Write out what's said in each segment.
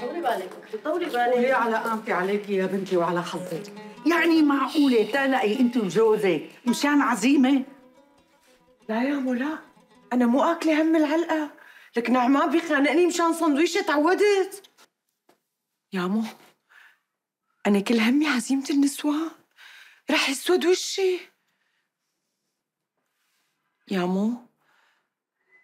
طولي بالك طولي وهي بالك. على قامتي عليكي يا بنتي وعلى حظك. يعني معقولة تلاقي أنت وجوزك مشان عزيمة؟ لا يا مو لا. أنا مو أكلة هم العلقة. لك نعمان بيخانقني مشان سندويشه تعودت. يا مو أنا كل همي عزيمة النسوان رح يسود وشي. يا مو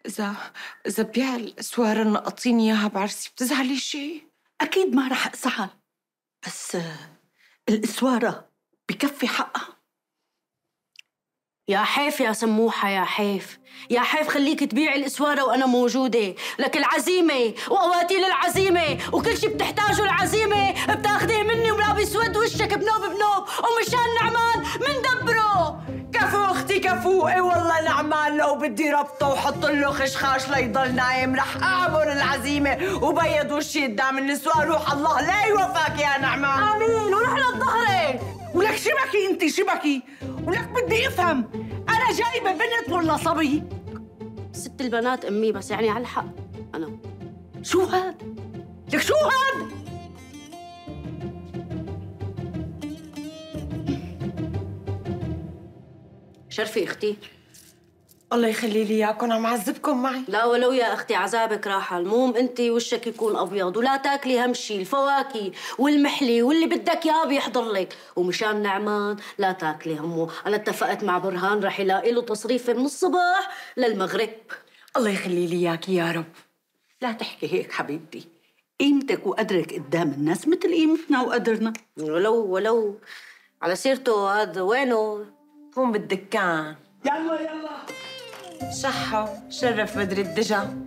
إذا إذا بيع الاسوار نقطيني اياها بعرسي بتزعلي شي أكيد ما رح أزعل. بس الإسوارة بكفي حقها. يا حيف يا سموحة يا حيف. يا حيف خليك تبيعي الإسوارة وأنا موجودة. لك العزيمة وأواتيل العزيمة وكل شي بتحتاجه العزيمة. بتاخديه مني ولا بيسود وشك بنوب بنوب. ومشان نعمان مندبره كفو إي والله نعمان لو بدي ربطه وحط له خشخاش ليضل نايم. رح اعبر العزيمة وبيض وشي قدام النسوان روح الله لا يوفقك يا نعمان. آمين. ونحن بظهرك ولك شبكي أنت شبكي ولك بدي أفهم. أنا جايبة بنت ولا صبي؟ ست البنات أمي بس يعني على الحق. أنا. شو هاد؟ لك شو هاد؟ شرفي أختي. الله يخلي لي إياكم عم عذبكم معي. لا ولو يا أختي عذابك راحة المهم انت وشك يكون أبيض ولا تاكلي هم شي الفواكه والمحلي واللي بدك إياه بيحضر لك. ومشان نعمان لا تاكلي همه. أنا اتفقت مع برهان رح يلاقي له تصريفة من الصباح للمغرب. الله يخلي لي إياك يا رب. لا تحكي هيك حبيبتي. قيمتك وقدرك قدام الناس مثل قيمتنا وقدرنا. ولو ولو. على سيرته هذا وينه؟ قوم بالدكان. يلا يلا. شحوا شرف بدر الدجا.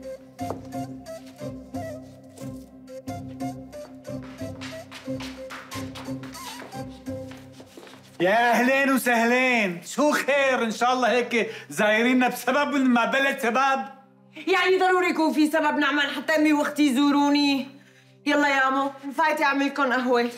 يا أهلين وسهلين شو خير؟ إن شاء الله هيك زايريننا بسبب ما بلد سبب. يعني ضروري يكون في سبب نعمان حتى أمي وأختي يزوروني. يلا يا امو فايتي اعملكم قهوة.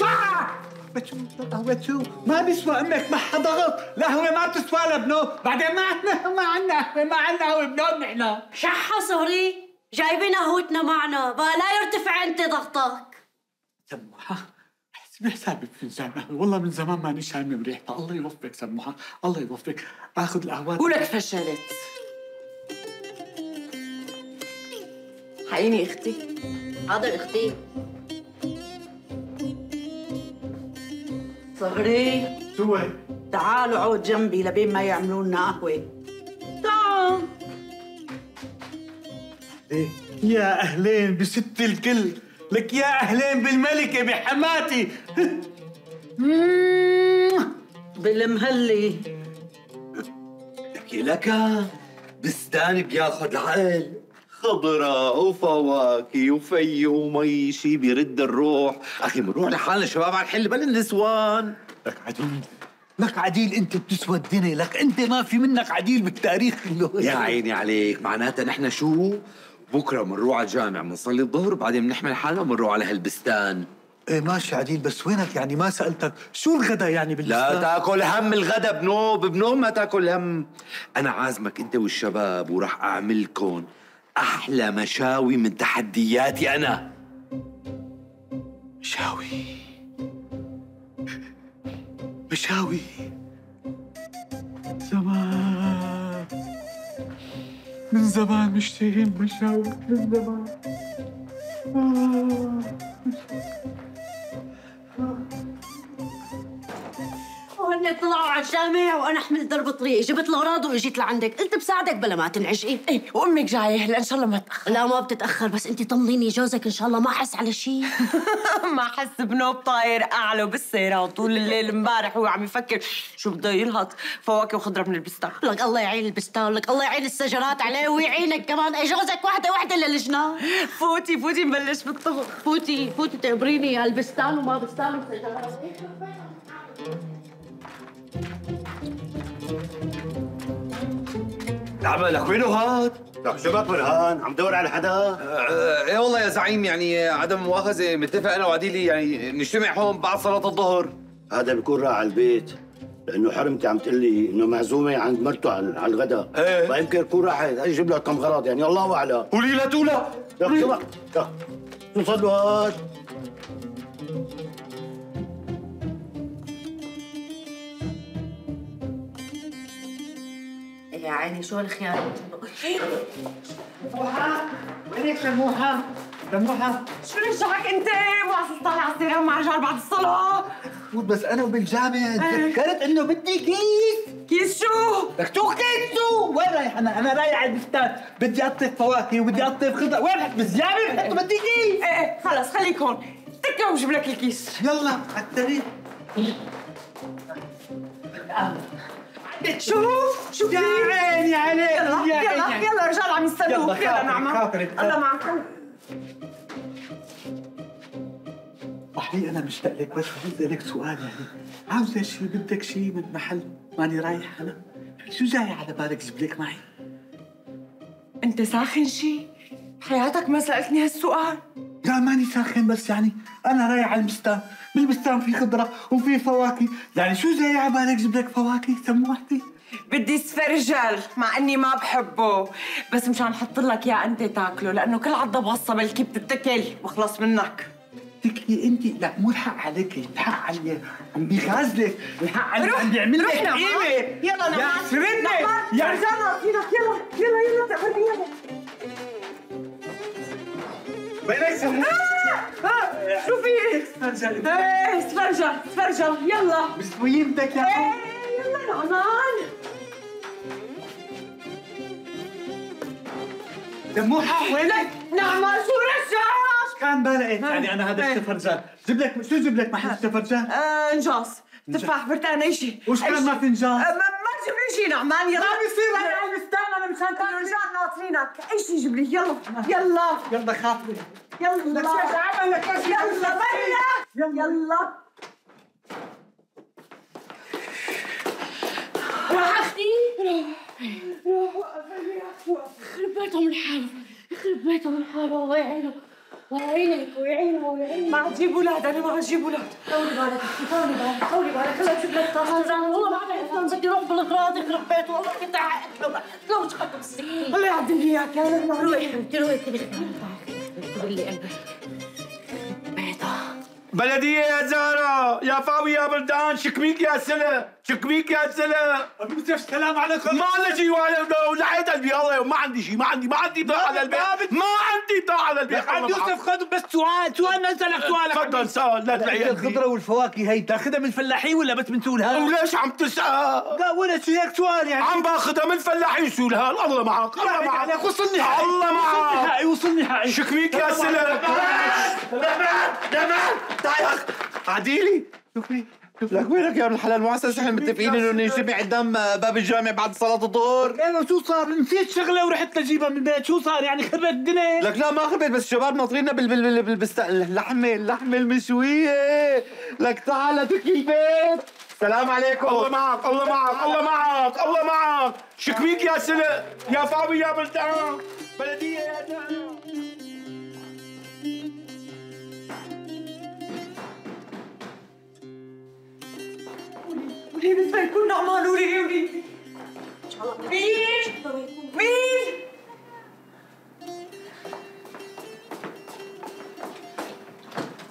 بتشو قهوة شو ما بيسوى أمك معها ضغط القهوة ما بتسوى لبنو بعدين ما عنا ما عنا قهوة ما عنا قهوة بنوم نحن شحة صهري جايبين قهوتنا معنا. بقى لا يرتفع أنت ضغطك. سموحة احسبي حسابي بفنجان قهوة والله من زمان ماني شامم ريحتها الله يوفقك سموحة الله يوفقك. آخذ القهوات ولك فشلت. حقيني أختي. حاضر أختي. صغري. شو؟ تعالوا عود جنبي لبين ما يعملوا لنا قهوة. تعال إيه؟ يا أهلين بست الكل. لك يا أهلين بالملكة بحماتي. بالمهلي لك لك. بستان بياخد العقل. خضرة وفواكه وفي ومي شي بيرد الروح. أخي بنروح لحالنا شباب على الحل بل النسوان. لك عديل. لك عديل أنت بتسوى الدنيا. لك أنت ما في منك عديل بالتاريخ كله يا عيني عليك. معناتها نحن شو؟ بكرة بنروح على الجامع بنصلي الظهر وبعدين بنحمل حالنا وبنروح على هالبستان. إيه ماشي عديل بس وينك يعني؟ ما سألتك. شو الغدا يعني لا بالبستان تأكل هم الغدا بنوب بنوب ما تأكل هم. أنا عازمك أنت والشباب وراح اعملكم أحلى مشاوي من تحدياتي أنا. مشاوي. مشاوي. زمان. من زمان مشتهين مشاوي من زمان. وهن طلعوا على الجامع وأنا حملت درب طريق جبت الأغراض وإجيت لعندك. قلت بساعدك بلا ما تنعجقي إيه وأمك جاية هلا إن شاء الله ما تأخر. لا ما بتتأخر بس أنت طمنيني جوزك إن شاء الله ما حس على شيء ما حس بنوب طاير أعلى بالسيارة طول الليل. امبارح هو عم يفكر شو بده يلهط؟ فواكه وخضرة من البستان. لك الله يعين البستان لك الله يعين الشجرات عليه ويعينك كمان. اي جوزك وحدة وحدة للجنان فوتي فوتي نبلش بالطبخ فوتي فوتي تخبريني يا البستان وما بستان وشجرات نعم لك وينه هاد؟ لك شباب برهان عم دور على حدا؟ آه، إيه والله يا زعيم يعني عدم مؤاخذة متفق أنا وعديلي يعني نجتمع هون بعد صلاة الظهر. هذا بيكون راح على البيت لأنه حرمتي عم تقول لي إنه معزومة عند مرته على الغداء إيه. فيمكن يكون راح يجيب لك كم غراض يعني الله أعلم. قولي لا تولا لك شباب لك شو صار له هاد؟ يا عيني شو الخيار سموحة وينك سموحة؟ سموحة شو رجعك انت؟ ما وصلت على السيرة مع رجال بعد الصلاة مفروض بس أنا وبالجامع تذكرت إنه بدي كيس كيس شو؟ لك شو كيس شو؟ وين رايح أنا؟ أنا رايح على البستان بدي اقطف فواكه وبدي اقطف خضر وين رحت بالجامع بحطه بدي كيس إيه إيه خلص خليك هون تكة وجيب لك الكيس يلا على الطريق شو؟ شو يا؟ عيني عليك يلا يا يلا عيني. يلا رجال عم يستنوك يلا، نعمة. الله معك صحيح أنا مشتاق لك بس بدي أسألك سؤال يعني عاوزه شيء بدك شيء من محل ماني رايح أنا شو جاي على بالك جيب لك معي؟ أنت ساخن شي؟ حياتك ما سألتني هالسؤال. لا ماني ساخن بس يعني أنا رايح على البستان. بالبستان في خضرة وفي فواكه. يعني شو جاي على بالك جيب لك فواكه؟ سموحتي. بدي سفرجل مع إني ما بحبه. بس مشان أحط لك إياه أنت تاكله لأنه كل عضة بوصه بلكي بتتكل بخلص منك. تكفي أنت؟ لا مو الحق عليك الحق علي عم بيغازلك. الحق علي عم بيعمل لك. قيمة. يلا يا نعمان سرنة. نعمان يا فينك يلا يلا يلا تقبلني يلا. وينك سموحة؟ آه، شو في؟ استرجل إيه سفرجل سفرجل يلا. بسويمتك يا إيه يلا نعمان سموحة وينك؟ نعمان شو رجعك؟ كان بالك؟ يعني أنا هذا إيه. السفرجال جيب لك شو جيب لك؟ محل السفرجال؟ آه، نجاص تفاح برتقان اي شيء وش كان ما في تجيب لي شيء نعمان يلا ما بيصير أنا على البستان أنا مشان رجال ناطرينك. اي شيء جيب لي؟ يلا. يلا. يلا خاطري. يلا. لك يا شيخ؟ يلا. بينا يلا. راح أختي يخرب بيتهم الحالة يخرب بيتهم الحالة ويعينوا ويعينك ويعينه ويعينه ما عجيب أولاد أنا ما عجيب أولاد طولي بالك أختي طولي بالك طولي بالك. هلا بجيب لك رجعنا والله ما بعرف بدي أروح بالاغراض يخرب بيته والله كنت لو لو مش خدت السكين الله يعديني إياك يا رب. روحي حبيبتي روحي تقولي قلبك بيتها بلدية يا زهرة يا فاوي يا بلدان شكميك يا سلا شكميك يا سلا ابو يوسف السلام عليكم. ما لنا شيء ولحيت قلبي الله ما عندي شيء ما عندي ما عندي طاقة على البيت ما عندي طاقة على البيت عم يوسف خذ بس سؤال سؤال نسألك سؤالك تفضل سؤال لا تلاقي الخضرة والفواكه هي تأخذها من الفلاحين ولا بس من سولها؟ وليش عم تسأل؟ لا ولا شيء هيك سؤال يعني. عم باخذها من فلاحين سولها الله معك الله معك. عليك وصلني حقي الله معك. وصلني حقي شكميك يا سلا نعمان نعمان تعال يا أخ. عديلي شوفي لك وينك يا ابن الحلال؟ مؤسسة إحنا متفقين إنه نجتمع قدام باب الجامع بعد صلاة الظهر. أنا شو صار؟ نسيت شغلة ورحت لجيبها من البيت. شو صار؟ يعني خربت الدنيا. لك لا ما خربت بس الشباب ناطريننا بال بال بال بالبست اللحمة اللحمة المشوية. لك تعال تكي البيت. السلام عليكم. الله معك الله معك الله معك الله معك. شكميك يا سلا يا فاوي يا بلدان. بلدية يا زهرة ولي بس يكون نعمان ولي ولي مين مين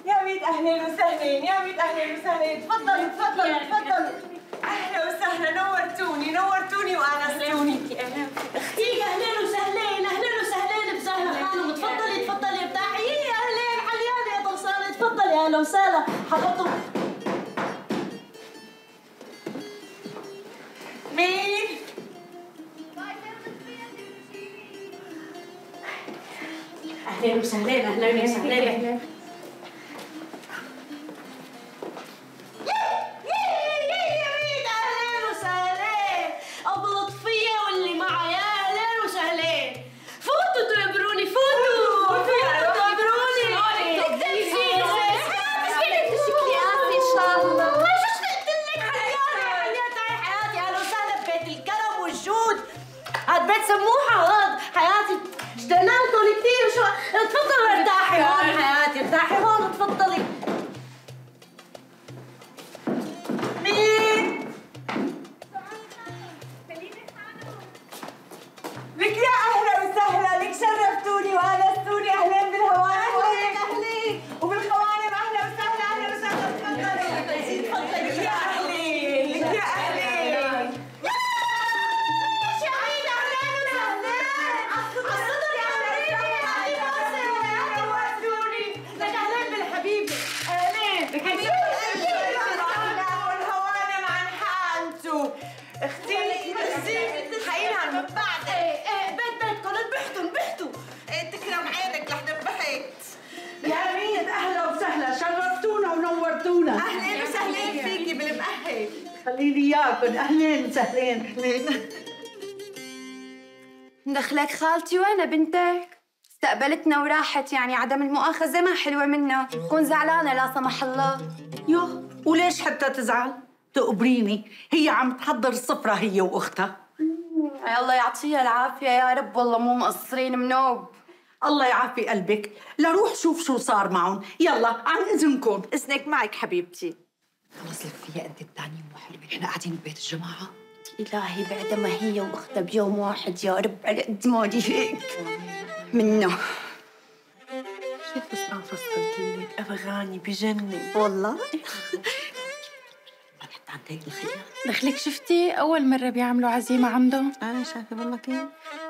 يا ميت اهلين وسهلين يا ميت اهلين وسهلين تفضلي تفضلي تفضلي أهلا وسهلا نورتوني نورتوني وأنستوني. أختي اهلين وسهلين اهلين وسهلين بزهرة. خانم تفضلي تفضلي ارتاحي إيه، اهلين عليانة يا ضرسانة تفضلي أهلا وسهلا حضرتوا مين اهلين وسهلين اهلين وسهلين هاد بيت اياكم أهلين وسهلين. اهلين دخلك خالتي وأنا بنتك؟ استقبلتنا وراحت يعني عدم المؤاخذة ما حلوة منها كون زعلانة لا سمح الله. يوه وليش حتى تزعل؟ تقبريني. هي عم تحضر السفرة هي وأختها. الله يعطيها العافية يا رب والله مو مقصرين منوب الله يعافي قلبك. لروح شوف شو صار معهم. يلا عن إذنكم. إذنك معك حبيبتي. خلص لفيها قد التانيين مو حلوين إحنا قاعدين ببيت الجماعة. إلهي بعد ما هي واختها بيوم واحد يا رب على قد ما هيك. منه. شوف بس ما فصلت لك اغاني بجنن. والله؟ حتى عن تايد الخيار دخلك شفتي أول مرة بيعملوا عزيمة عندهم أنا شايفة والله كيف.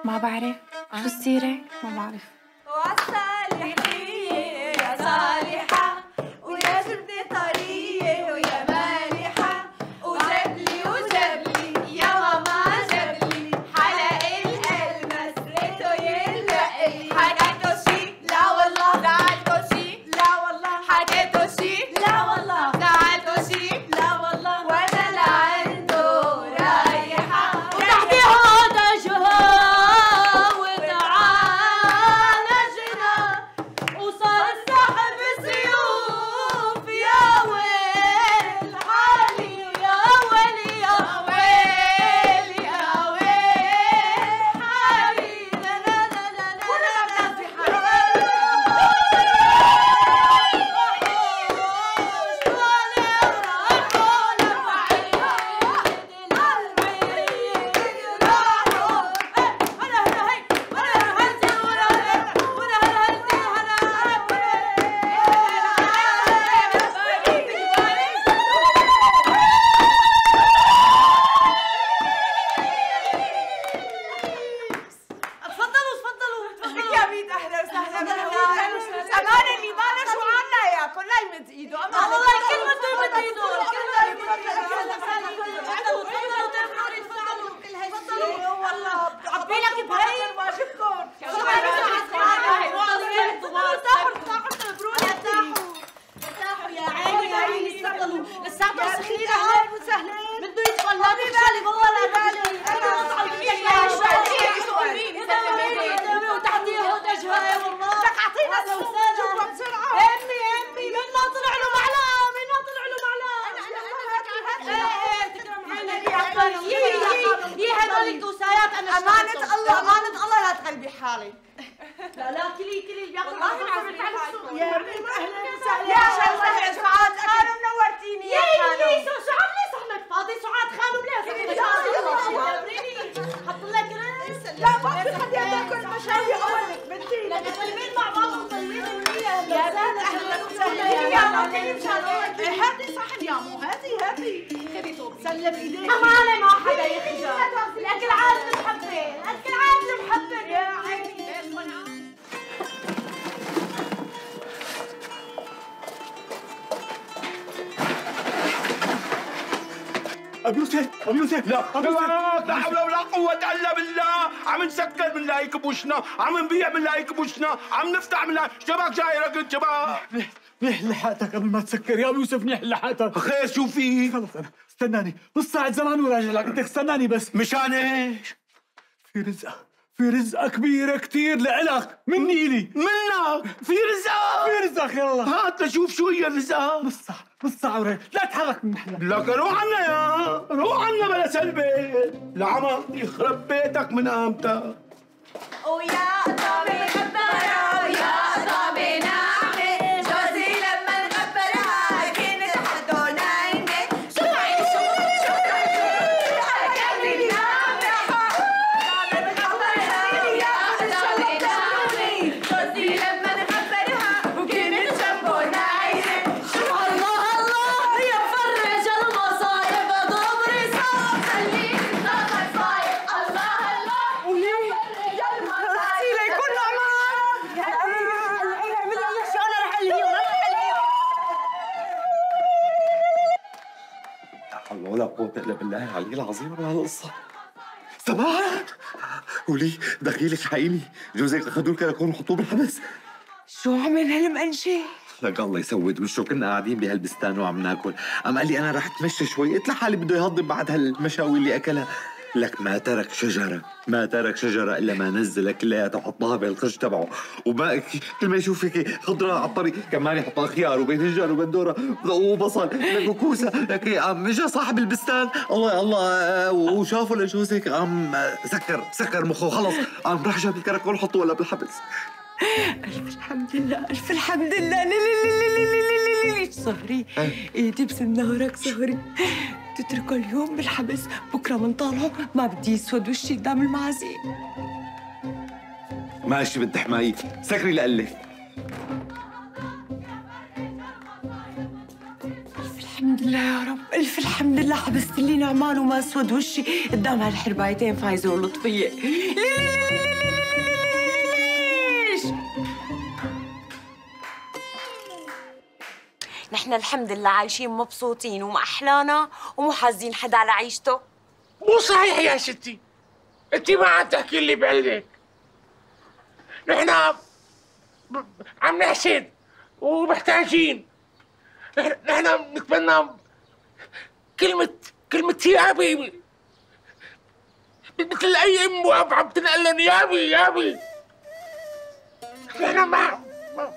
ما بعرف. شو السيرة؟ ما بعرف. وعالصالحين ابو يوسف ابو يوسف لا ابو يوسف لا حول ولا قوة إلا بالله. عم نسكر بنلاقي كبوشنا عم نبيع بنلاقي كبوشنا عم نفتح بنلاقي شبك جاي رقد شبك منيح لحقتك قبل ما تسكر. يا ابو يوسف منيح لحقتك خير شو في؟ خلص أنا. استناني. نص ساعة زمان وراجع لك. انت استناني بس. مشان إيش؟ في رزقة في رزقة كبيرة كتير لإلك. مني إلي. منك. في رزق في رزقك يلا هات لشوف شو هي الرزق نص ساعة نص ساعة لا تحرك من محلك. لك روح عنا يا. روح عنا بلا سلبي العمى يخرب بيتك من قامتك ويا إلا بالله العلي العظيم بهالقصة سماح ولي دخيلك حقيني. جوزك أخذوه كده يكونوا حطوه بالحبس شو عمل هالمقنشة؟ لك الله يسود وشه كنا قاعدين بهالبستان وعم ناكل. قام قال لي أنا رح أتمشى شوي قلت لحالي بده يهضم بعد هالمشاوي اللي أكلها. لك ما ترك شجرة ما ترك شجرة إلا ما نزلها كلياتها وحطها بالخش تبعه وما كل ما يشوف هيك خضرة على الطريق كمان يحطها خيار وباذنجان وبندورة وبصل لك وكوسة لك قام اجى صاحب البستان الله الله آه، وشافه لجوز هيك آه، سكر سكر مخه خلص قام راح جاب الكركول حطه ولا بالحبس ألف الحمد لله ألف الحمد لله ليش سهري؟ أه. إيه تبسم نهارك سهري. تتركه اليوم بالحبس. بكرة بنطلعه ما بدي يسود وشي قدام المعازيم ماشي بنت حماي سكري لقلي الحمد لله يا رب. ألف الحمد لله. حبست لي نعمان وما اسود وشي. قدام هالحربايتين فايزة ولطفية. إيه. نحن الحمد لله عايشين مبسوطين وما أحلانا ومو حازين حدا على عيشته. مو صحيح يا ستي. انت ما عم تحكي اللي بقلبك نحن عم نحسد ومحتاجين. نحن بنتمنى كلمة كلمة يابي مثل أي أم وأب عم تنقلن يابي يابي نحن ما ما,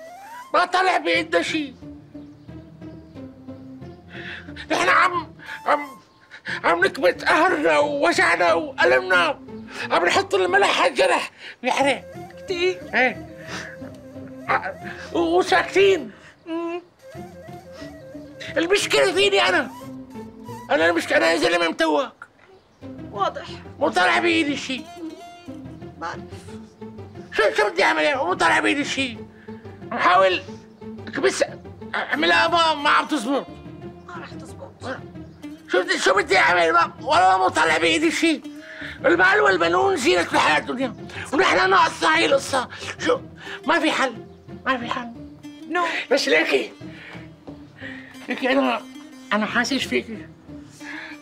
ما طلع بإيدنا شيء نحن عم عم عم نكبت قهرنا ووجعنا وألمنا. عم نحط الملح على الجرح. بحرق كتير. إيه. وساكتين. المشكلة فيني أنا؟ أنا المشكلة أنا زلمة متوك واضح. مو طالع بإيدي شيء بعرف شو شو بدي أعمل؟ مو طالع بإيدي شيء عم حاول بس أعملها ما ما عم تزبط شو بدي شو بدي أعمل؟ ما- والله ما طلع بايدي شيء المال والبنون زينة الحياة الدنيا. ونحن ناقصنا هي القصة. شو؟ ما في حل. ما في حل. نو بس ليكي. ليكي أنا أنا حاسس فيكي.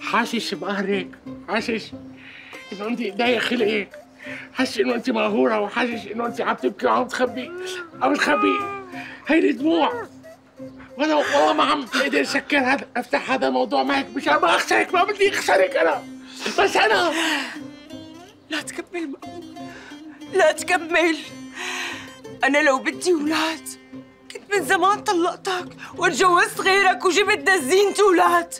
حاسس بقهرك. حاسس إنه أنت ضايق خلقك. حاسس إنه أنت مقهورة وحاسس إنه أنت عم تبكي وعم تخبي. عم تخبي. هيدي دموع. وأنا والله ما عم أقدر اسكر هذا افتح هذا الموضوع معك مشان ما اخسرك ما بدي اخسرك أنا. بس أنا. لا تكمل. مأمون لا تكمل. أنا لو بدي أولاد كنت من زمان طلقتك وتجوزت غيرك وجبت دزينة أولاد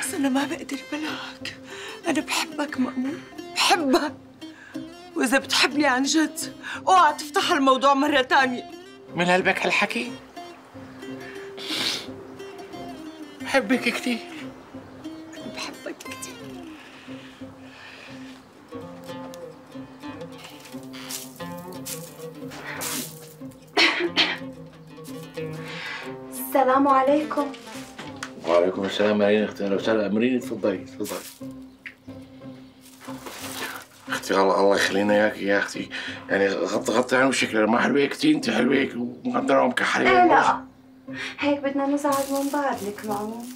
بس أنا ما بقدر بلاك أنا بحبك مأمون بحبك. وإذا بتحبني عن جد اوعى تفتح الموضوع مرة تانية. من قلبك هالحكي؟ بحبك كثير بحبك كتير. السلام عليكم. وعليكم السلام مريم أختي أهلا وسهلا مريم تفضلي تفضلي. أختي الله الله يخلينا إياك يا أختي. يعني غطي غطي عن وشك ما حلوة كثير أنت حلوة ومقدرة ومكحلة إيه لا. هيك بدنا نزعج من بعض لك مأمون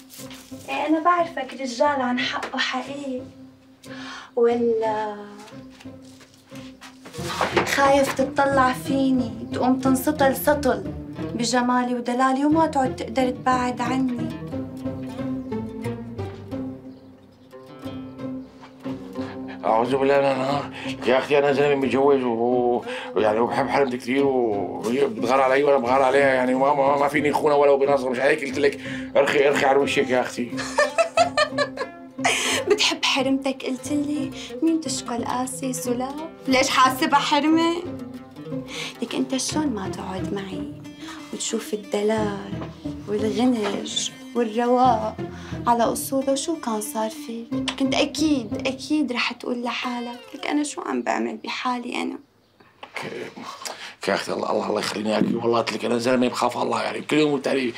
إيه أنا بعرفك رجال عن حقه حقيقي ولا خايف تطلع فيني تقوم تنسطل سطل بجمالي ودلالي وما تعد تقدر تبعد عني. أعوذ بالله من النار. يا أختي أنا زلمة متجوز ويعني وبحب حرمتي كثير وهي بتغار علي وأنا بغار عليها يعني ما, ما, فيني خونة ولو بنظرة مش عليك قلت لك ارخي ارخي على وشك يا أختي. بتحب حرمتك؟ قلت لي. مين تشكل قاسي سلاب ليش حاسبها حرمة؟ لك أنت شلون ما تقعد معي وتشوف الدلال والغنج؟ والرواق على أصوله شو كان صار فيك؟ كنت أكيد أكيد رح تقول لحالك. لك أنا شو عم بعمل بحالي أنا؟ يا أختي الله الله الله يخليني إياك. والله قلت لك أنا زلمة بخاف الله. يعني كل يوم تي-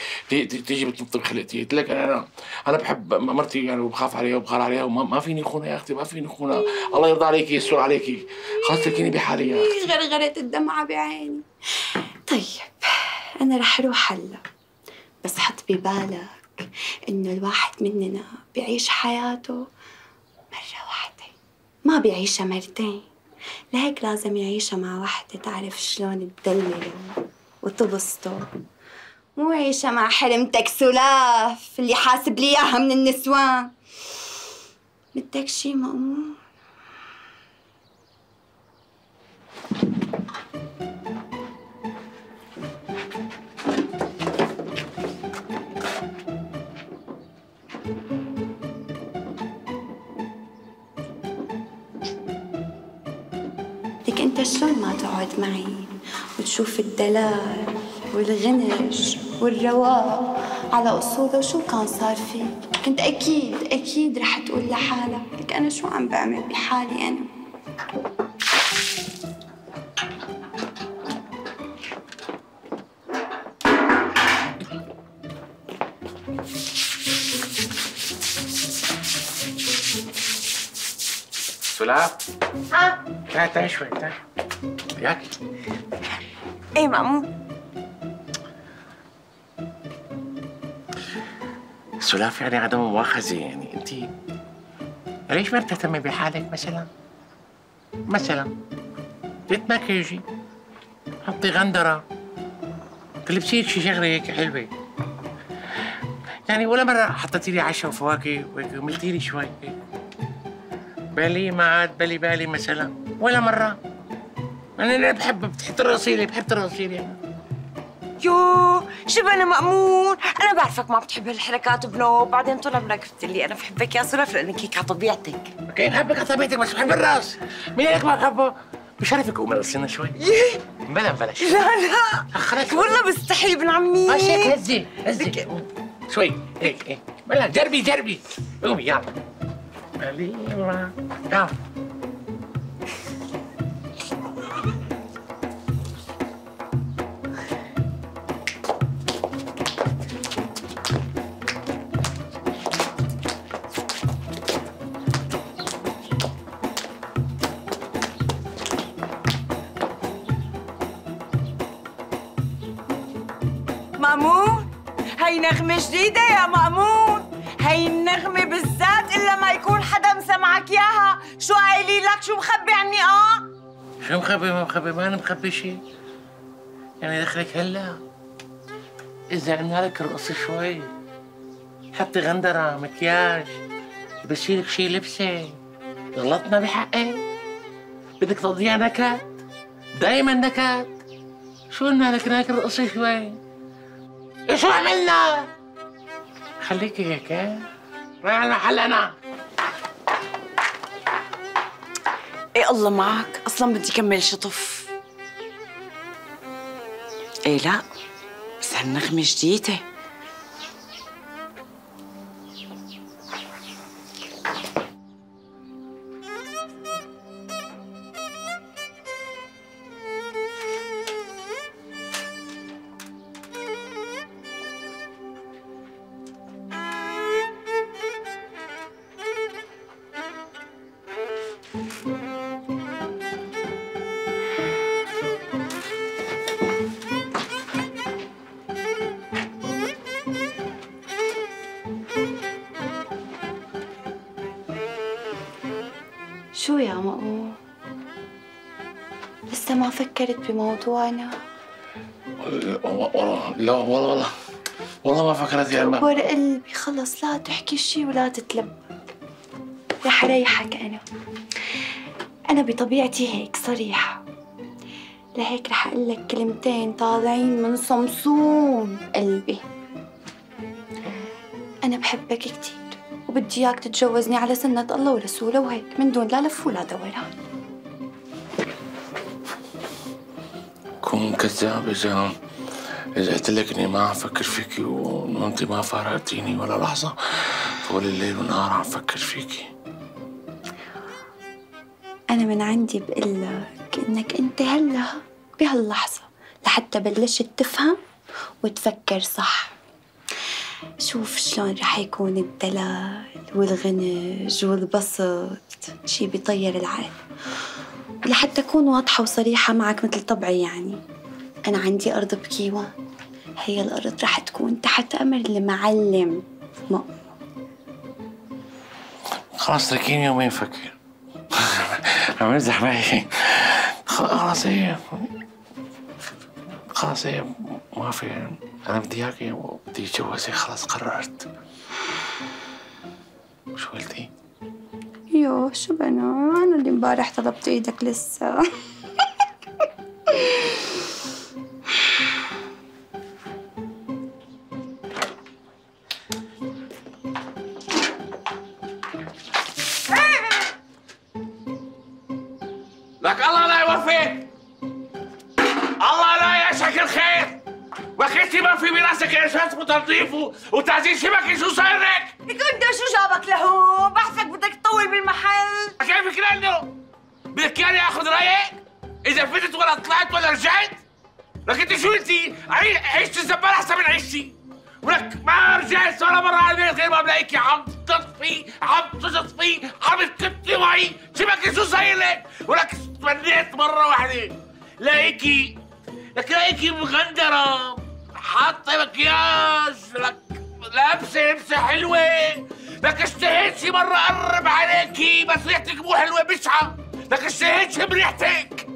تيجي بتنطر خلقتي. قلت لك أنا أنا بحب مرتي يعني وبخاف عليها وبغار عليها وما ما فيني خونها يا أختي ما فيني خونها الله يرضى عليكي يستر عليكي. خلاص تركيني بحالي يا أختي. غرغرت الدمعة بعيني. طيب أنا رح روح هلا. بس حط ببالك. إنه الواحد مننا بيعيش حياته مرة واحدة ما بيعيشها مرتين. لهيك لازم يعيشها مع وحدة تعرف شلون تدلله وتبسطه. مو عيشة مع حرمتك سلاف اللي حاسب لي إياها من النسوان. بدك شي مأمون؟ شلون ما تقعد معي وتشوف الدلال والغنج والرواق على اصوله وشو كان صار فيك كنت أكيد أكيد رح تقول لحالك لك أنا شو عم بعمل بحالي أنا؟ سلاف ها تعال تعال شوي تعال. وياك إيه مأمون سلاف يعني عدم مؤاخذة يعني أنت ليش ما بتهتمي بحالك مثلا؟ مثلا تتمكيجي حطي غندرة. تلبسي شي شغلة هيك حلوة. يعني ولا مرة حطيتي لي عشاء وفواكه وهيك عملتي لي شوي هيك. بالي ما عاد بالي بالي مثلا. ولا مرة. أنا اللي بحب بتحب ترقصي بحب أنا يو شو أنا مأمون. أنا بعرفك ما بتحب هالحركات بنو بعدين طول عمرك قلت لي أنا بحبك يا سلف لأنك هيك على طبيعتك. أوكي بحبك على طبيعتك بس بحب الراس. مين قالك ما بحبه؟ بشرفك قوم رقصينا شوي. بلا بلاش. لا لا. أخرك. والله بستحي ابن عمي. ماشي هيك هزي هزي شوي هيك هيك بلا جربي جربي. قومي يلا. يلا نغمة جديدة يا مأمون. هي النغمة بالذات إلا ما يكون حدا مسمعك إياها. شو قايلين لك؟ شو مخبي عني؟ آه. شو مخبي؟ ما مخبي ما أنا مخبي شيء يعني دخلك هلا. إذا عنا لك رقصي شوي. حطي غندرة مكياج. بشيل لك شي لبسة. غلطنا بحقك بدك تقضيها نكد دايما نكد شو قلنا لك ناكل رقصي شوي؟ شو عملنا خليكي هيك على محل أنا. إيه الله معك؟ أصلا بدي كمل شطف. إيه لا بس هالنغمة جديدة. فكرت بموضوعنا والله لا والله والله والله ما فكرت يا أما ور قلبي خلص لا تحكي شي ولا تتلب. رح ريحك أنا. أنا بطبيعتي هيك صريحة. لهيك رح أقول لك كلمتين طالعين من صمصوم قلبي. أنا بحبك كتير وبدي إياك تتجوزني على سنة الله ورسوله وهيك من دون لا لف ولا دوران. كون كذاب إذا إذا قلت لك إني ما عم فكر فيكي أنت ما فارقتيني ولا لحظة طول الليل والنهار عم فكر فيكي. أنا من عندي بقول لك إنك أنت هلأ بهاللحظة لحتى بلشت تفهم وتفكر صح. شوف شلون رح يكون الدلال والغنج والبسط شي بيطير العقل. لحتى أكون واضحة وصريحة معك مثل طبعي يعني. أنا عندي أرض بكيوان هي الأرض رح تكون تحت أمر المعلم. مؤمن خلاص تركيني يومين فكر. عم يمزح معي خلاص هي خلاص هي ما في. أنا بدي اياكي وبدي أتجوزك. خلاص قررت. شو قلتي؟ يو شو بنا أنا اللي امبارح طلبت إيدك لسه. لك الله لا يوفقك الله لا يعيشك الخير وكنتي ما في براسك يا شمس وتنظيف وتعزيز شبكة شو صاير لك؟ لك انت شو جابك لهون؟ بحسك بدك تطول بالمحل كيفك لأنه بدك آخذ رأيك؟ إذا فتت ولا طلعت ولا رجعت؟ لك انت شو انتي؟ عي- عيشتي الزبالة أحسن من عيشتي ولك ما رجعت ولا مرة على البيت غير ما بلاقيكي عم تطفي عم تطفي عم تكتي معي شبكة شو صاير لك؟ ولك تمنيت مرة واحدة. لاقيكي لك لاقيكي مغندرة. حاطة مكياج. لك لابسة لبسة حلوة. لك اشتهيت شي مرة قرب عليكي بس ريحتك مو حلوة بشعة. لك اشتهيت شي بريحتك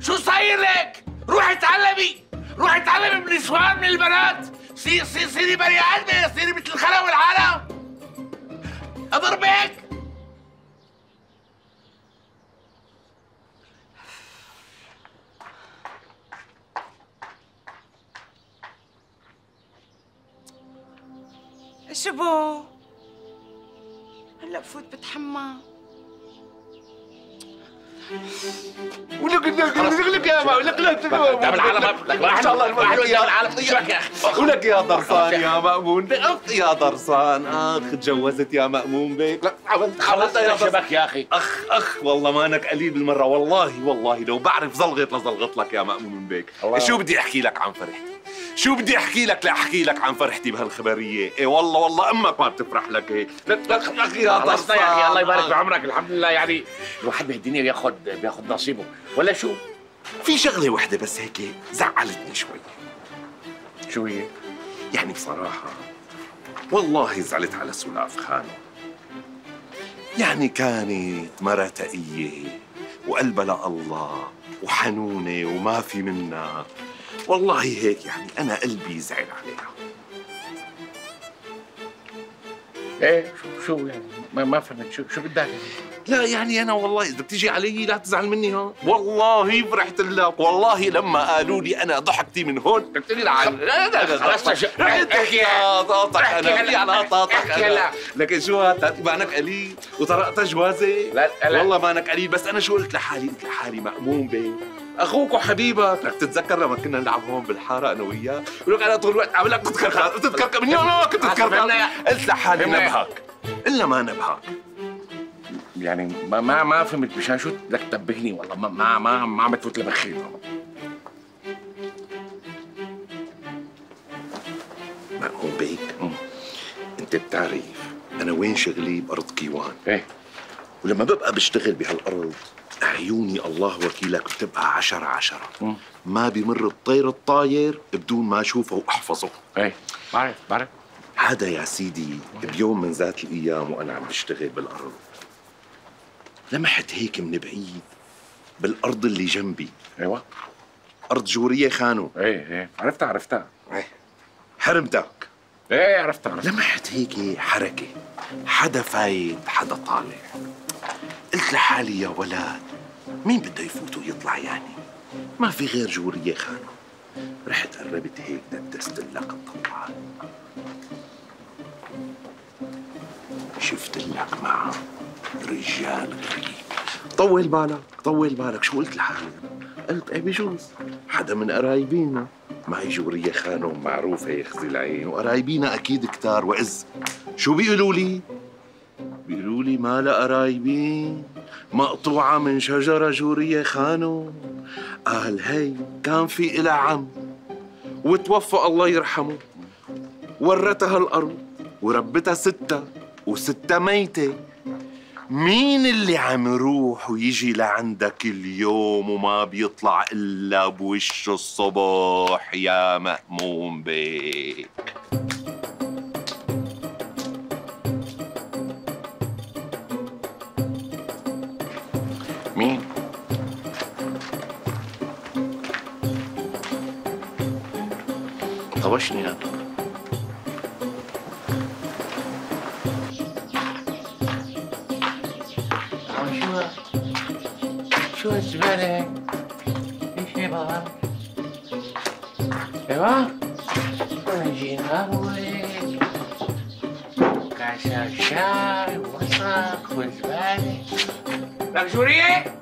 شو صاير لك؟ روحي اتعلمي! روحي اتعلمي من نسوان من البنات! صيري صيري صيري بني ادمه صيري مثل الخلا والعالم! اضربك شبو هلا بفوت بتحمى. ولك لك لك يا ما لك قبل العالم ما شاء الله العالم يا أخي ولك يا يا مأمون اخ يا درسان اخ تجوزت يا مأمون بيك لا خلصت يا شبك يا أخي اخ اخ والله مانك قليل بالمرة والله والله لو بعرف زلغط لزلغط لك يا مأمون الله. شو بدي احكي لك عن فرحتي شو بدي أحكي لك؟ لاحكي لك عن فرحتي بهالخبرية. إيه والله والله أمك ما بتفرح لك. هيك لك لك لك يا خلصنا يا أخي الله يبارك. بعمرك الحمد لله يعني الواحد بهالدنيا بياخذ بياخذ نصيبه. ولا شو؟ في شغلة وحدة بس هيك زعلتني شوي. شو هي؟ يعني بصراحة والله زعلت على سلاف خانو يعني كانت مرة تقية وقلبها لله وحنونة وما في منها. والله هيك يعني أنا قلبي زعل عليها. إيه شو شو يعني؟ ما ما فهمت شو شو بدك؟ لا يعني أنا والله إذا بتيجي علي لا تزعل مني ها والله فرحت لك والله لما قالوا لي أنا ضحكتي من هون. قلت لي لا لا لا تش- احكي طاطك. في على طاطك هلا. لكن شو هاد؟ معنك قليل وطرقت جوازي لا لا. والله مانك قليل بس أنا شو قلت لحالي؟ قلت لحالي مأمون بيه أخوك وحبيبك. رح تتذكر لما كنا نلعب هون بالحارة أنا وياه؟ ولك أنا طول الوقت عم لك تتكركر تتكركر من يوم ما كنت تتكركر قلت لحالي. نبهك. إلا ما نبهك. يعني ما ما ما فهمت مشان شو بدك تنبهني والله. ما ما ما, ما عم بتفوت لبخيل مأمون بيك؟ أنت بتعرف أنا وين شغلي بأرض كيوان. إيه. ولما ببقى بشتغل بهالأرض عيوني الله وكيلك بتبقى عشرة عشرة. ما بمر الطير الطاير بدون ما أشوفه وأحفظه. إيه بعرف بعرف. هذا يا سيدي بيوم من ذات الأيام وأنا عم بشتغل بالأرض. لمحت هيك من بعيد بالأرض اللي جنبي. أيوه. أرض جورية خانو. إيه إيه. عرفتها عرفتها. حرمتك. إيه عرفتها عرفتها. لمحت هيك حركة. حدا فايت حدا طالع. قلت لحالي يا ولد مين بده يفوت ويطلع يعني؟ ما في غير جورية خانو. رحت قربت هيك دبست لك الطلعات شفت لك معه. رجال غريب. طول بالك طول بالك. شو قلت لحالي؟ قلت إيه بجوز حدا من قرايبينا. معي جورية خانم معروفة يخزي العين. وقرايبينا أكيد كتار وإز شو بيقولوا لي؟ لي ما لها قرايبين مقطوعة من شجرة جورية خانم قال هي كان في إلها عم. وتوفى الله يرحمه. ورتها الأرض. وربتها ستة. وستة ميتة. مين اللي عم يروح ويجي لعندك اليوم وما بيطلع إلا بوشه الصبح يا مأمون بيك؟ طبشني هذا شو شو الزبالة؟ إيش يا بابا؟ أيوه فرنجين قهوة كاسة شاي ووسخ وزبالة لك جورية؟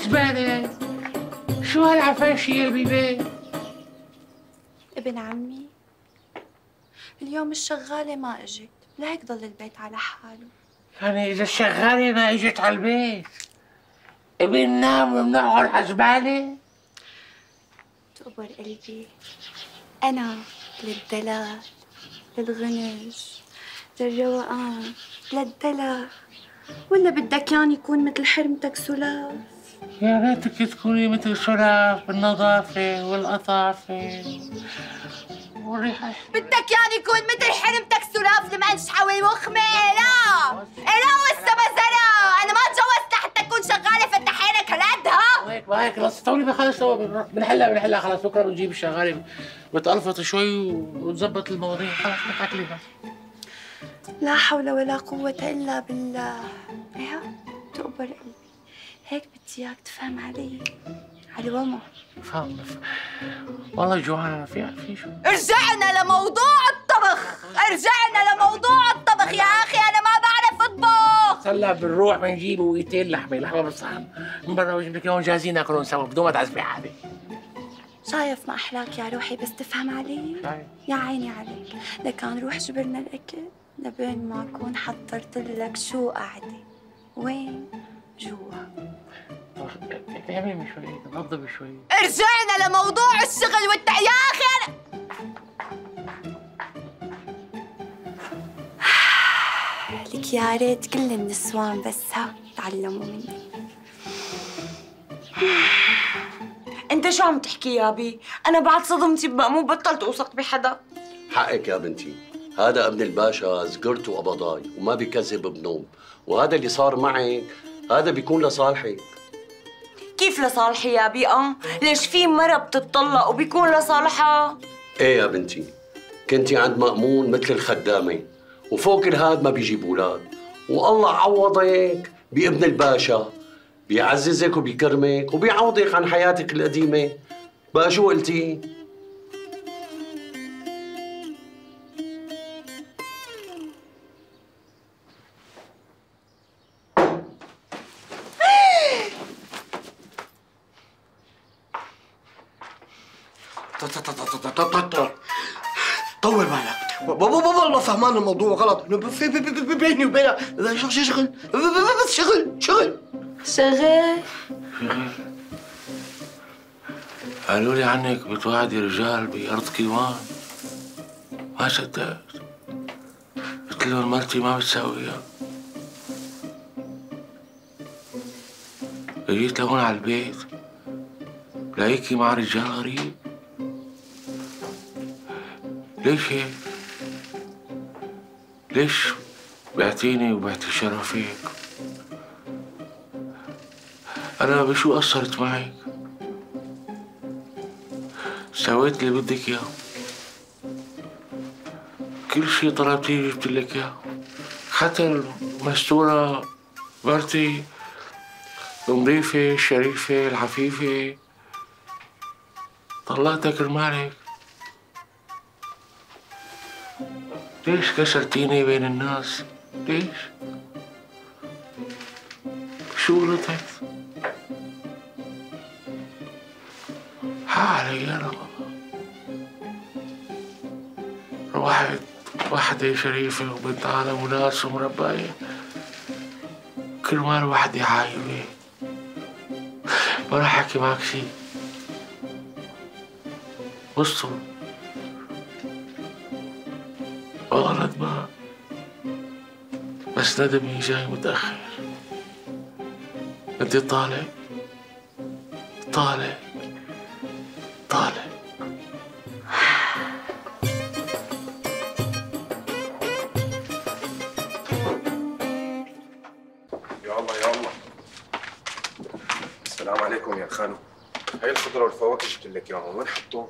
الزبالة؟ شو هالعفاشية اللي بالبيت؟ ابن عمي اليوم الشغالة ما إجت لهيك ضل البيت على حاله يعني إذا الشغالة ما إجت على البيت بننام وبنقعد على الزبالة؟ تقبر قلبي أنا للدلال للغنج للروقان للدلع ولا بدك ياني يكون مثل حرمتك سلاف يا ريتك تكوني مثل سلاف بالنظافة والقطافة والريحة. بدك يعني يكون مثل حرمتك سلاف المنشحة والمخمة لا! لا والسبزرة أنا ما تجوزت لحتى أكون شغالة فتح عينك هالقد هيك ما هيك خلص طولي خلص بنحلها بنحلها. خلص بكرة بنجيب الشغالة بتقلفط شوي وتظبط المواضيع. خلص بتاكلي لا حول ولا قوة إلا بالله. إيه؟ تقبر قلبي هيك بدي إياك تفهم علي. على وما. فهم والله جوعانة في في شو؟ رجعنا لموضوع الطبخ. رجعنا لموضوع الطبخ يا أخي أنا ما بعرف أطبخ. هلا بنروح بنجيب وقيتين لحمة لحمة بالصحن. من برا وجيب لك اياهم جاهزين ناكلهم سوا بدون ما تعزمي حالي شايف ما أحلاك يا روحي بس تفهم علي؟ شايف. يا عيني عليك لكان روح جبرنا الأكل لبين ما أكون حضرت لك شو قعدة وين؟ اعملي شوي نظبي شوي رجعنا لموضوع الشغل والت... يا أنا لك يا ريت كل النسوان بس ها تعلموا مني. أنت شو عم تحكي يا بي؟ أنا بعد صدمتي بمأمون بطلت أوثق بحدا. حقك يا بنتي. هذا ابن الباشا زقرت وقبضاي وما بيكذب بنوم. وهذا اللي صار معك هذا بيكون لصالحك. لصالحي يا بي آه؟ ليش في مرة بتطلق وبيكون لصالحها؟ إيه يا بنتي كنتي عند مأمون مثل الخدامة وفوق الهاد ما بيجيب أولاد والله عوضك بابن الباشا بيعززك وبيكرمك وبيعوضك عن حياتك القديمة بقى شو قلتي؟ فهمان الموضوع غلط. بيني وبينها إذا شغل شغل بس شغل شغل. شغل. قالوا لي عنك بتوعدي رجال بأرض كيوان. ما صدقت. قلت لهم مرتي ما بتساويها. جيت لهون على البيت بلاقيكي مع رجال غريب. ليش هيك؟ ليش بعتيني وبعتي شرفك؟ أنا بشو قصرت معك؟ سويت اللي بدك إياه كل شيء طلبتيه جبت لك إياه حتى المستورة مرتي النظيفة الشريفة العفيفة طلعتك كرمالك ليش كسرتيني بين الناس؟ ليش؟ شو غلطت؟ حالي أنا روحت وحدة شريفة وبنت عالم وناس ومرباية كرمال وحدة عايبة ما راح أحكي معك شي وصل غلط ما بس ندمي جاي متأخر. أنت طالع. طالع. طالع. يلا يلا السلام عليكم يا خانو هاي الخضرة والفواكه جبت لك اياهم وين حطوهم؟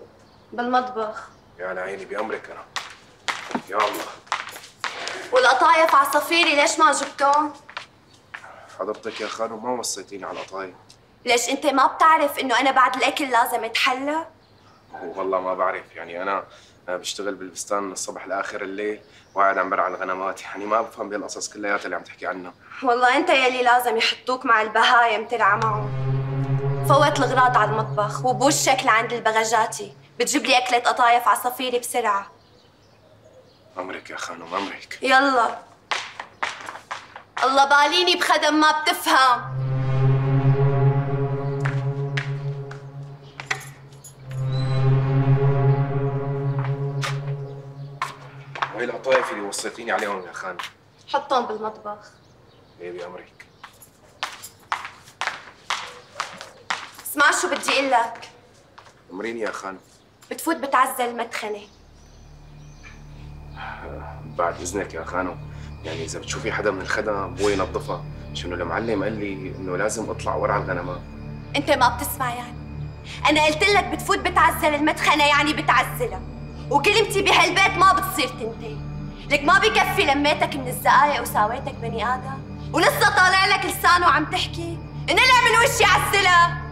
بالمطبخ. يا على عيني بأمرك أنا. يا الله والقطايف عصافيري ليش ما جبتهم؟ حضرتك يا خانو ما وصيتيني على القطايف ليش أنت ما بتعرف إنه أنا بعد الأكل لازم أتحلى؟ والله ما بعرف يعني أنا بشتغل بالبستان من الصبح لآخر الليل وقاعد عم برعى الغنمات. يعني ما بفهم بهالقصص كلياتها اللي عم تحكي عنها. والله أنت يلي لازم يحطوك مع البهايم ترعى معهم. فوت الغراض على المطبخ وبوشك لعند البغجاتي. بتجيب لي أكلة قطايف عصافيري بسرعة. أمرك يا خانو أمرك. يلا. الله باليني بخدم ما بتفهم. وهي القطايف اللي وصيتيني عليهم يا خانو حطهم بالمطبخ. إيه بأمرك اسمع شو بدي أقول لك. أمريني يا خانو بتفوت بتعزل المدخنة. بعد إذنك يا خانو يعني إذا بتشوفي حدا من الخدم هو ينظفها. شنو المعلم قال لي إنه لازم أطلع ورا الغنمات أنت ما بتسمع يعني. أنا قلت لك بتفوت بتعزل المدخنة يعني بتعزلها. وكلمتي بهالبيت ما بتصير تنتهي. لك ما بكفي لميتك من الزقايق وساويتك بني آدم. ولسه طالع لك لسان وعم تحكي. انقلع من وشي عزلها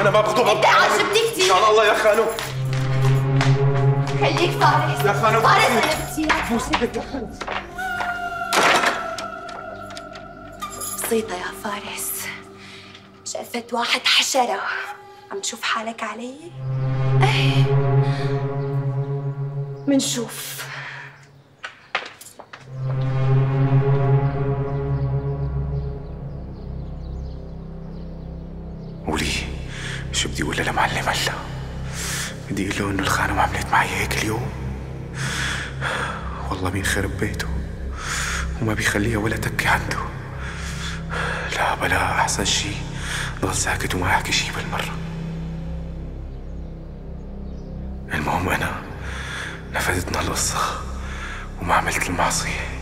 أنا ما بخطب أنت عاجبني إن كثير شاء الله يا خانو. خليك فارس. يا خانو. فارس أنا مصيبك يا خانو. بسيطة يا فارس. شفت واحد حشرة. عم تشوف حالك علي؟ إيه. منشوف. شو بدي أقول لمعلم هلا؟ بدي أقول له إنه الخانم عملت معي هيك اليوم. والله مين خرب بيته وما بيخليها ولا تكي عنده. لا بلا أحسن شي ضل ساكت وما احكي شي بالمرة. المهم أنا نفذتنا القصة وما عملت المعصية.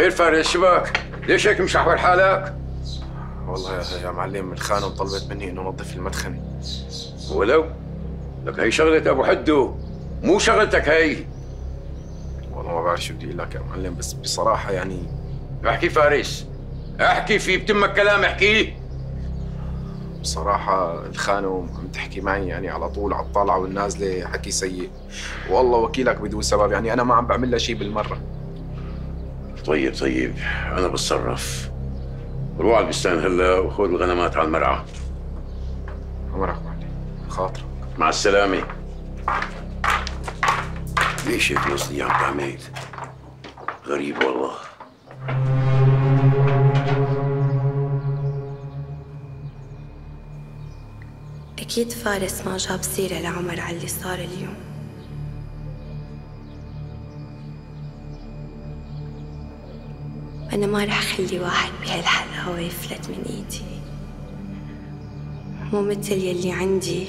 خير فارس شباك ليش هيك مشحور حالك؟ والله يا, يا معلم الخانم طلبت مني إنه نظف المدخنه ولو؟ لك هي شغلة أبو حدو مو شغلتك هي. والله ما بعرف شو بدي أقول لك يا معلم بس بصراحة يعني احكي فارس. احكي في بتمك كلام احكيه بصراحة الخانم عم تحكي معي يعني على طول على الطالعة والنازلة حكي سيء. والله وكيلك بدون سبب يعني أنا ما عم بعمل لها شيء بالمرة. طيب طيب. أنا بتصرف. روح على البستان هلا وخذ الغنمات على المرعى. أمرك معلم خاطرك. مع السلامة. ليش هيك نصلي عم تعمل؟ غريب والله. أكيد فارس ما جاب سيرة لعمر على اللي صار اليوم. أنا ما رح أخلي واحد بهالحلقة ويفلت من إيدي. مو مثل يلي عندي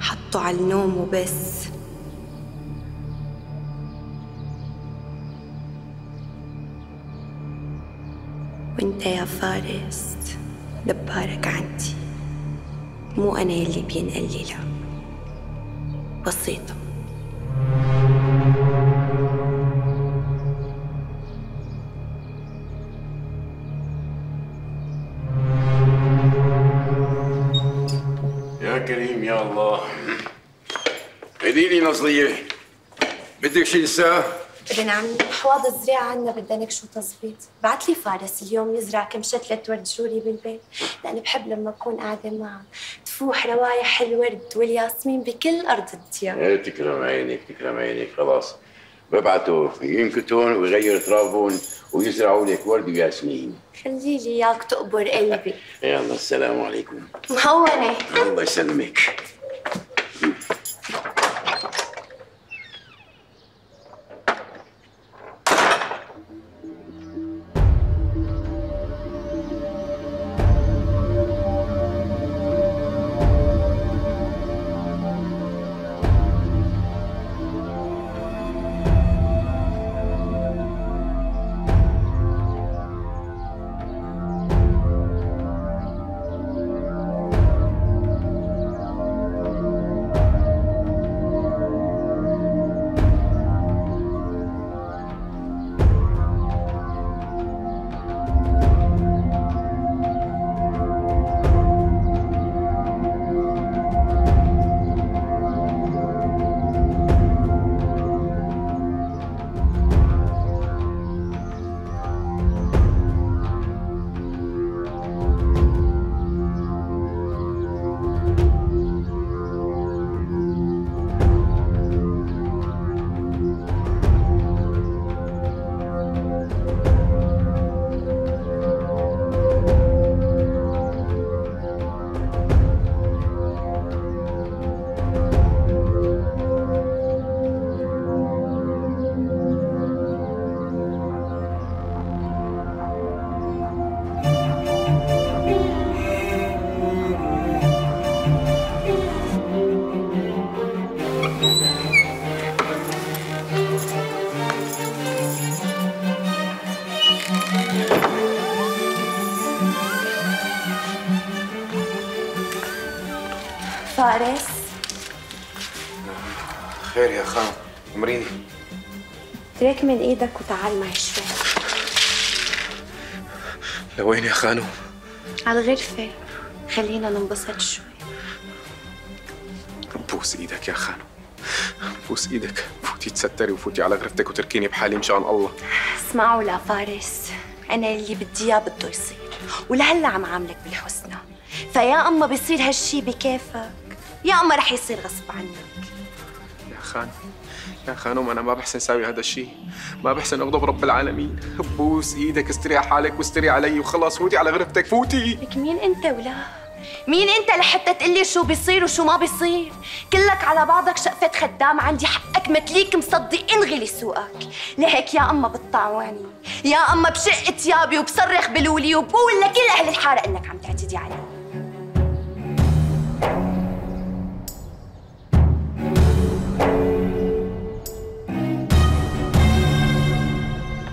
حطوا على النوم وبس. وأنت يا فارس دبارك عندي. مو أنا يلي بينقل لي لا بسيطة. لي نصرية بدك شي لسه؟ ابن عمي حواض الزراعة عنا بدها نكشو تظبيط. بعت لي فارس اليوم يزرع كم شتلة ورد جوري بالبيت لأني بحب لما أكون قاعدة معه تفوح روايح الورد والياسمين بكل أرض الديار. إيه تكرم عينك تكرم عينك خلاص. ببعته ينكتون ويغير ترابون ويزرعوا لك ورد وياسمين. خلي لي إياك تقبر قلبي. يلا السلام عليكم. مهونة. الله يسلمك. خير يا خان. امريني اترك من إيدك وتعال معي شوي لوين يا خانو؟ على الغرفة. خلينا ننبسط شوي. بوس إيدك يا خانو. بوس إيدك. فوتي تستري وفوتي على غرفتك وتركيني بحالي مشان الله. اسمع ولا فارس. أنا اللي بدي إياه بده يصير. ولهلا عم عاملك بالحسنى. فيا أما بيصير هالشي بكيفك يا أما رح يصير غصب عنك. خان. يا خانوم أنا ما بحسن ساوي هذا الشيء ما بحسن أغضب رب العالمين. بوس إيدك استري على حالك واستري علي وخلص فوتي على غرفتك فوتي. لك مين أنت ولا؟ مين أنت لحتى تقلي شو بيصير وشو ما بيصير؟ كلك على بعضك شقفة خدام عندي حقك متليك مصدق انغلي سوقك. لهيك يا أما بتطاوعني يا أما بشق ثيابي وبصرخ بلولي وبقول لكل أهل الحارة إنك عم تعتدي علي.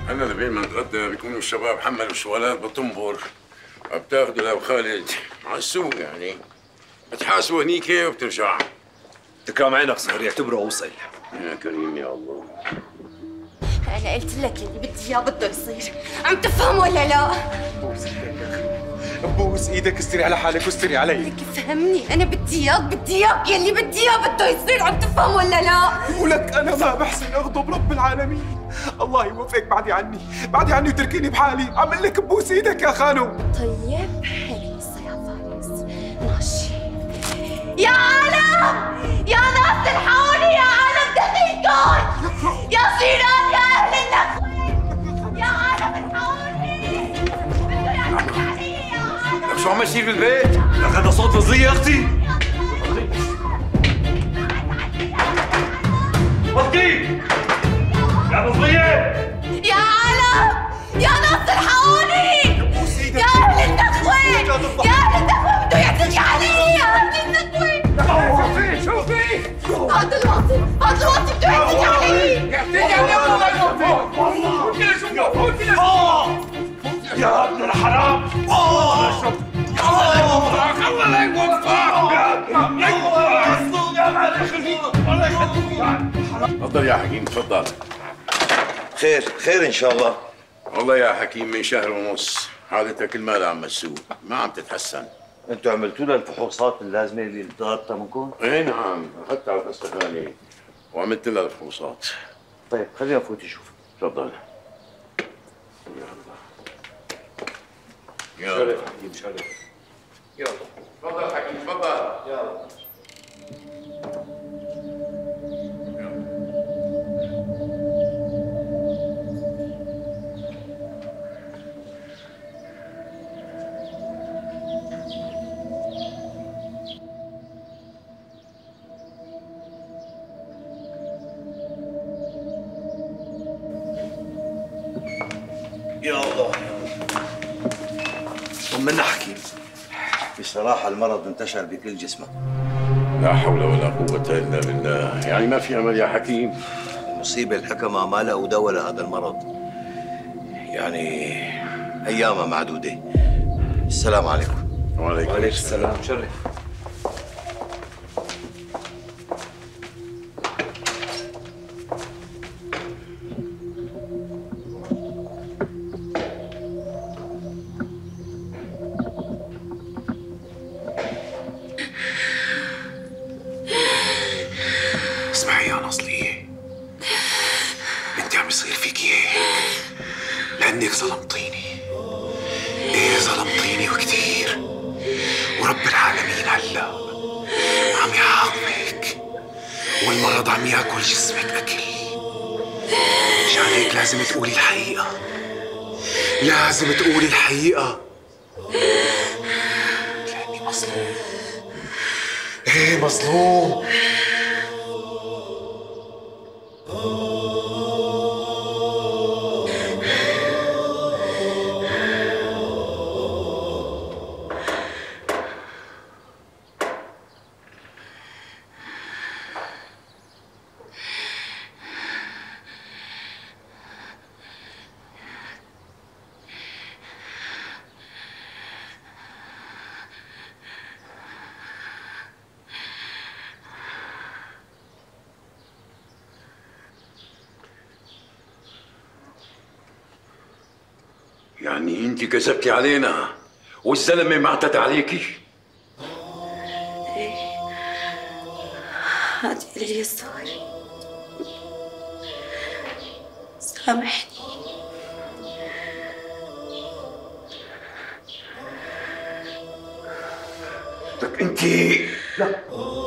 أنا لبين ما نتغدى بيكونوا الشباب حملوا الشوالات بطنبر بتاخذوا لو خالد. على السوق يعني. بتحاسبوا هنيك وبترجع تكرم عينك صهر يعتبره اوصل يا كريم يا الله. أنا قلت لك اللي بدي إياه بده يصير. عم تفهم ولا لا؟ بوس إيدك. استري على حالك واستري علي. فهمني أنا بدي إياك بدي إياك. يلي بدي إياه بده يصير. عم تفهم ولا لا؟ ولك أنا ما بحسن أغضب رب العالمين. الله يوفقك بعدي عني. بعدي عني وتركيني بحالي. عمل لك بوس إيدك يا خانو. طيب حريص يا فارس ماشي. يا عالم يا ناس الحقوني يا عالم دقيقون يا صيران يا أهل النخوة يا عالم الحقوني بدكم يا عالم شو عم يصير بالبيت؟ لك هذا صوت فظيع يا أختي. وطيب يا وزية يا عالم يا ناس الحقوني يا أهل النخوه يا أهل النخوه بده يعتدي علي يا أهل النخوه شوفي شوفي هذا الواطي هذا الواطي بده يعتدي علي يعتدي علي يا ابن الحرام الله يوفقك الله يوفقك يا الله يخليك الله يخليك تفضل يا حكيم تفضل خير خير إن شاء الله. والله يا حكيم من شهر ونص حالتك المال عم تسوء ما عم تتحسن. أنتوا عملتوا لها الفحوصات اللازمة اللي طلبتها منكم؟ إي نعم اخذت على الاستخانه وعملت لها الفحوصات. طيب خلينا نفوت نشوف. تفضل. يا شرف حكيم شرف يلا تفضل حكيم تفضل. يلا. المرض انتشر بكل جسمك لا حول ولا قوة إلا بالله. يعني ما في أمل يا حكيم؟ المصيبة الحكمة ما لقوا دواء لهذا المرض. يعني أيامها معدودة. السلام عليكم. وعليكم, وعليكم السلام. شرف. أكل. مشان هيك لازم تقولي الحقيقة. لازم تقولي الحقيقة. لأني مظلوم. إيه مظلوم؟ كذبتي علينا والزلمة ما اعتدى عليكي هذا اللي صار سامحني. لك أنت. لا.